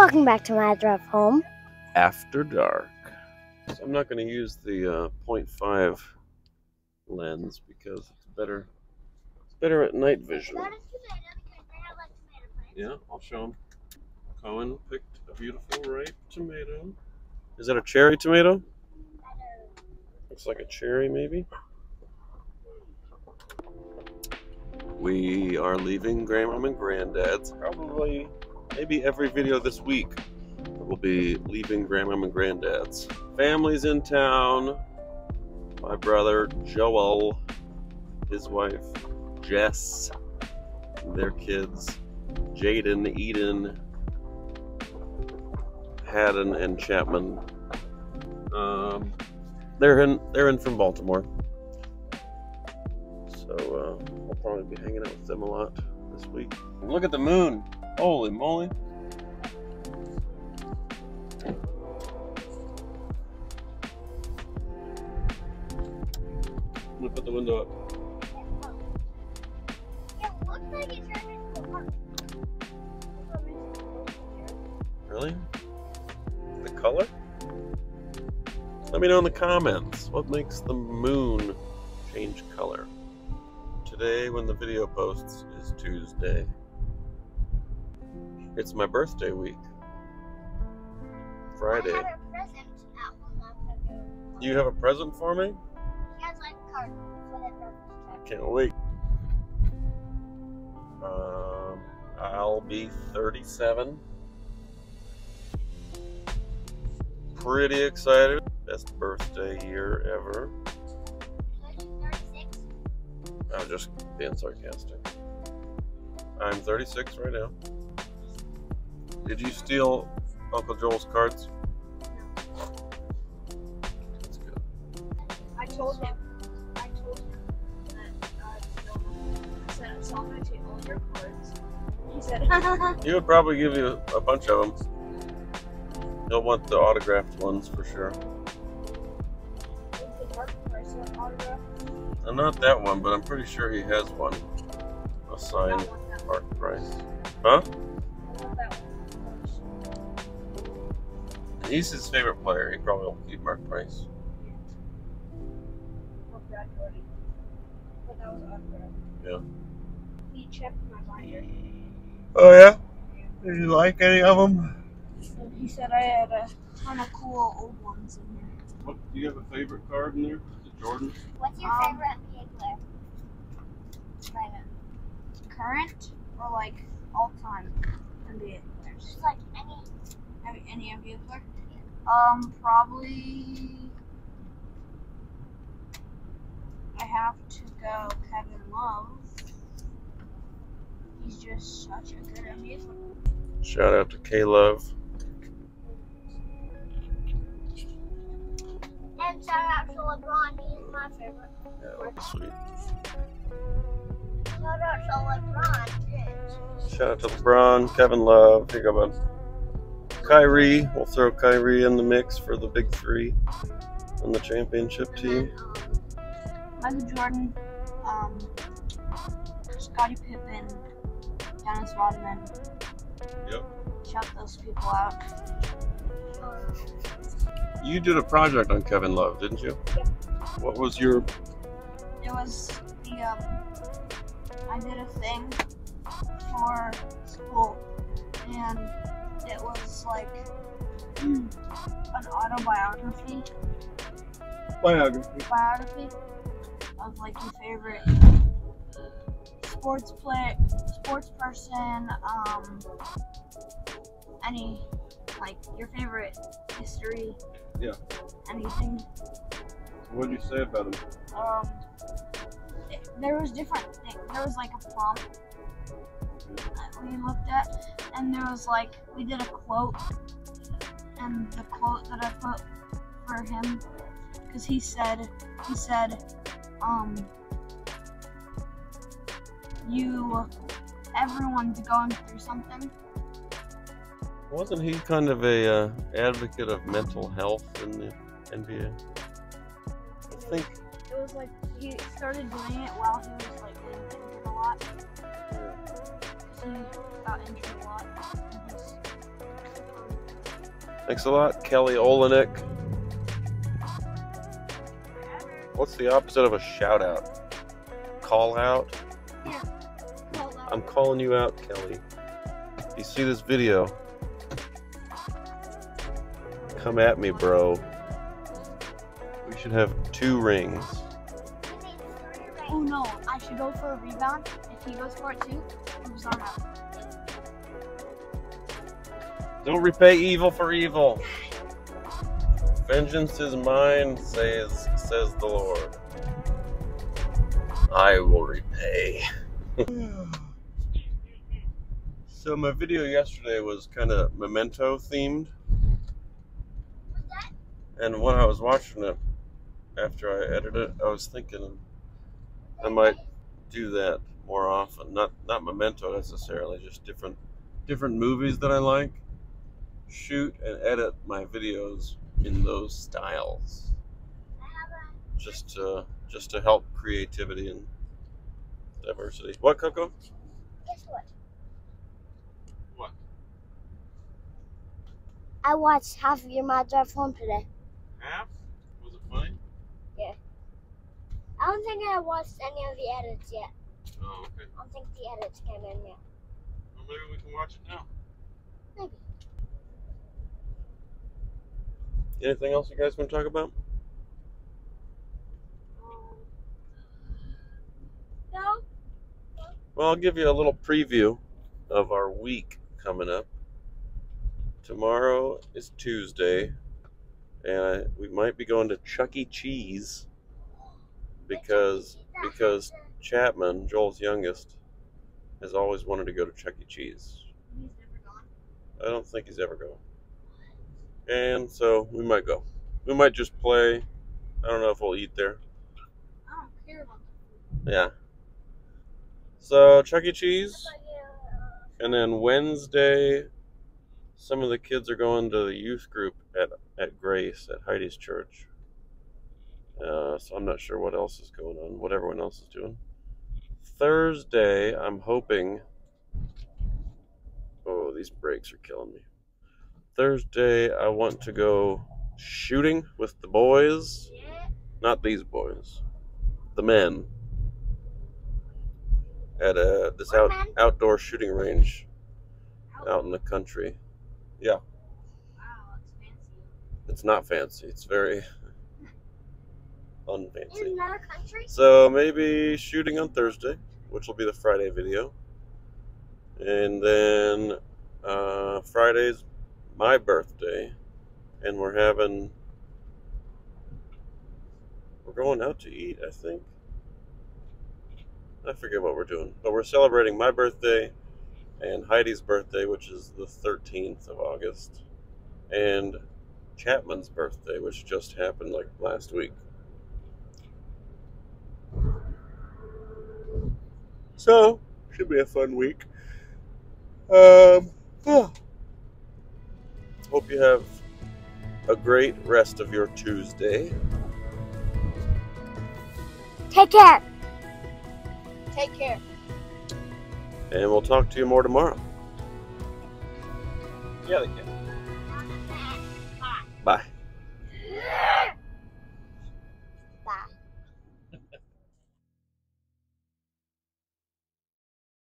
welcome back to my Drive Home. After dark. So I'm not going to use the uh, 0.5 lens because it's better. It's better at night vision. Yeah, I'll show him. Cohen picked a beautiful ripe tomato. Is that a cherry tomato? Looks like a cherry, maybe. We are leaving Grandma and Granddad's. Probably, maybe every video this week will be leaving Grandmom and Granddad's. Family's in town. My brother Joel, his wife Jess, their kids Jaden, Eden, Haddon, and Chapman. Um, they're in. They're in from Baltimore, so uh, I'll probably be hanging out with them a lot this week. Look at the moon! Holy moly! I'm gonna put the window up. Really? The color? Let me know in the comments what makes the moon change color. Today, when the video posts, is Tuesday. It's my birthday week. Friday. You have a present for me? Can't wait. Um, I'll be 37. Pretty excited. Best birthday year ever. I'm just being sarcastic. I'm 36 right now. Did you steal Uncle Joel's cards? That's good. I told him. I told him that uh, I said I saw him take all your cards. He said, He would probably give you a bunch of them. He'll want the autographed ones for sure. "The Mark Price autograph." Uh, not that one, but I'm pretty sure he has one. A signed Mark Price. Huh? He's his favorite player. He probably won't keep Mark Price. Or Brad Jordan. But that was autograph. Yeah. He checked my binder. Oh yeah. Did you like any of them? He said I had a ton of cool old ones in here. What, do you have a favorite card in there? Is it Jordan? What's your Um, favorite NBA player? Right now. Current or like all time NBA players? Just like any. Any, of NBA player? Um, probably. I have to go Kevin Love. He's just such a good NBA player. Shout out to K Love. And shout out to LeBron. He's my favorite. Yeah, sweet. Shout out to LeBron. Shout out to LeBron, Kevin Love. Here you go, bud. Kyrie. We'll throw Kyrie in the mix for the big three on the championship team. Michael Jordan, um, Scottie Pippen, Dennis Rodman. Yep. Shout those people out. You did a project on Kevin Love, didn't you? What was your It was the um, I did a thing for school, and it was like an autobiography biography? biography of like your favorite sports play, sports person, um, any like your favorite history. Yeah. Anything. What did you say about him? Um, it- there was different things. There was like a prompt that we looked at, and there was like we did a quote, and the quote that I put for him, because he said he said, um, you, everyone's going through something. Wasn't he kind of a uh, advocate of mental health in the NBA? I think. It was like he started doing it while he was like injured a lot. He got injured a lot. Thanks a lot, Kelly Olynyk. What's the opposite of a shout out? Call out? I'm calling you out, Kelly. If you see this video, come at me, bro. We should have two rings. Oh no, I should go for a rebound. If he goes for it too, Don't repay evil for evil. Vengeance is mine, says says the Lord. I will repay. so my video yesterday was kind of memento themed, and when I was watching it after I edited it, I was thinking I might do that more often. Not not memento necessarily, just different different movies that I like. Shoot and edit my videos in those styles, just to just to help creativity and diversity. What, Coco? Guess what? What? I watched half of your My Drive Home today. Half? Was it funny? Yeah. I don't think I watched any of the edits yet. Oh, okay. I don't think the edits came in yet. Well, maybe we can watch it now. Maybe. Anything else you guys want to talk about? Um, no? Well, I'll give you a little preview of our week coming up. Tomorrow is Tuesday, and we might be going to Chuck E. Cheese because because Chapman, Joel's youngest, has always wanted to go to Chuck E. Cheese. He's never gone. I don't think he's ever going. And so we might go. We might just play. I don't know if we'll eat there. I don't care about the Yeah. So Chuck E. Cheese. You? And then Wednesday, some of the kids are going to the youth group at, at Grace at Heidi's church. Uh, so I'm not sure what else is going on, what everyone else is doing. Thursday, I'm hoping. Oh, these brakes are killing me. Thursday, I want to go shooting with the boys. Not these boys, the men. At a this out outdoor shooting range out in the country. Yeah. Wow, that's fancy. It's not fancy. It's very In unfancy. another country? So maybe shooting on Thursday, which will be the Friday video, and then uh, Friday's my birthday, and we're having we're going out to eat. I think I forget what we're doing, but we're celebrating my birthday and Heidi's birthday, which is the 13th of August, and Chapman's birthday, which just happened like last week. So, should be a fun week. Um, yeah. Hope you have a great rest of your Tuesday. Take care. Take care. And we'll talk to you more tomorrow. Yeah, they can. Bye.